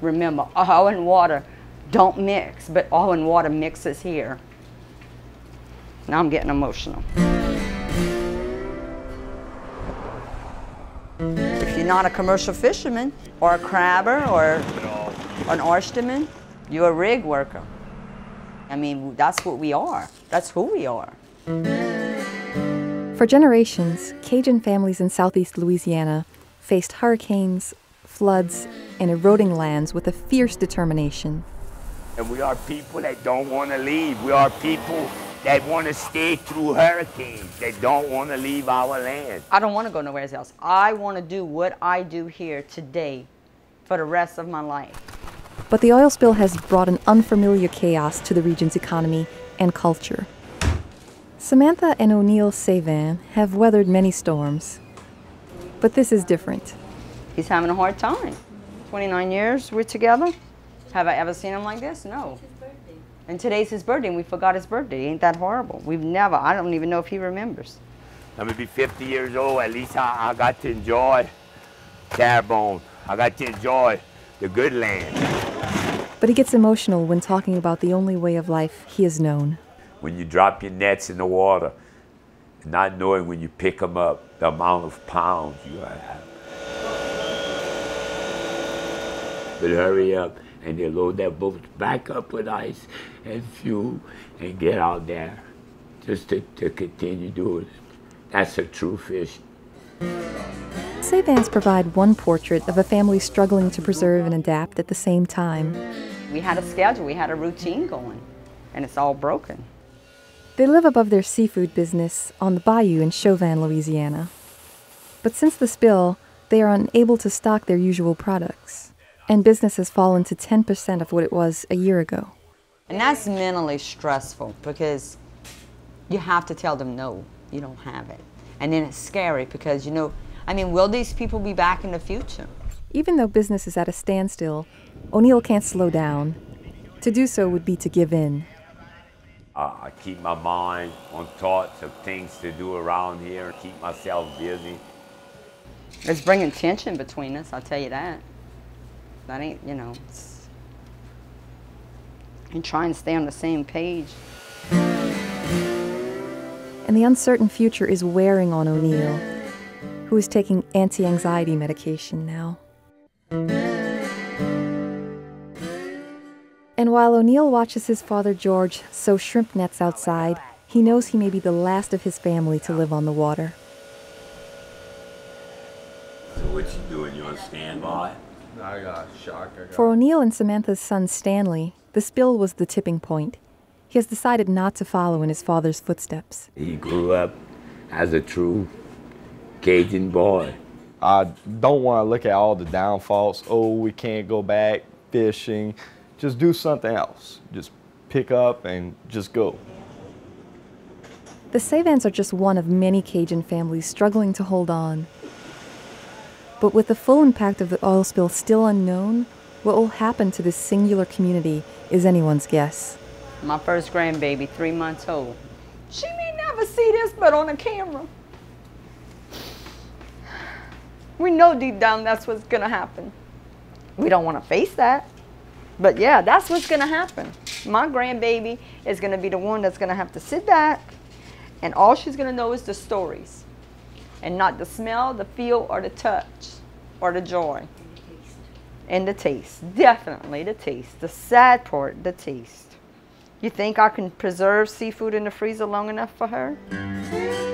remember, oil and water don't mix, but oil and water mixes here. Now I'm getting emotional. If you're not a commercial fisherman, or a crabber, or an oysterman, you're a rig worker. I mean, that's what we are. That's who we are. For generations, Cajun families in southeast Louisiana faced hurricanes, floods, and eroding lands with a fierce determination. And we are people that don't want to leave. We are people that want to stay through hurricanes, that don't want to leave our land. I don't want to go nowhere else. I want to do what I do here today for the rest of my life. But the oil spill has brought an unfamiliar chaos to the region's economy and culture. Samantha and O'Neil Sevin have weathered many storms, but this is different. He's having a hard time. 29 years we're together. Have I ever seen him like this? No. And today's his birthday, and we forgot his birthday. Ain't that horrible? We've never, I don't even know if he remembers. I'm gonna be 50 years old. At least I, I got to enjoy Terrebonne. I got to enjoy the good land. But he gets emotional when talking about the only way of life he has known. When you drop your nets in the water, not knowing when you pick them up, the amount of pounds you have. But hurry up and they load that boat back up with ice and fuel and get out there just to, to continue doing it. That's a true fish. Sevins provide one portrait of a family struggling to preserve and adapt at the same time. We had a schedule, we had a routine going, and it's all broken. They live above their seafood business on the bayou in Chauvin, Louisiana. But since the spill, they are unable to stock their usual products, and business has fallen to 10% of what it was a year ago. And that's mentally stressful because you have to tell them no, you don't have it. And then it's scary because, you know, I mean, will these people be back in the future? Even though business is at a standstill, O'Neil can't slow down. To do so would be to give in. Uh, I keep my mind on thoughts of things to do around here, and keep myself busy. It's bringing tension between us, I'll tell you that. That ain't, you know, it's, and trying to stay on the same page. And the uncertain future is wearing on O'Neil, who is taking anti anxiety medication now. And while O'Neil watches his father George sew shrimp nets outside, he knows he may be the last of his family to live on the water. So what you doing? You on standby? I got shocked. I got For O'Neil and Samantha's son Stanley, the spill was the tipping point. He has decided not to follow in his father's footsteps. He grew up as a true Cajun boy. I don't want to look at all the downfalls. Oh, we can't go back fishing. Just do something else. Just pick up and just go. The Sevins are just one of many Cajun families struggling to hold on. But with the full impact of the oil spill still unknown, what will happen to this singular community is anyone's guess. My first grandbaby, three months old. She may never see this, but on a camera. We know deep down that's what's gonna happen. We don't wanna face that. But yeah, that's what's gonna happen. My grandbaby is gonna be the one that's gonna have to sit back and all she's gonna know is the stories and not the smell, the feel, or the touch, or the joy. And the taste. Definitely the taste. The sad part, the taste. You think I can preserve seafood in the freezer long enough for her?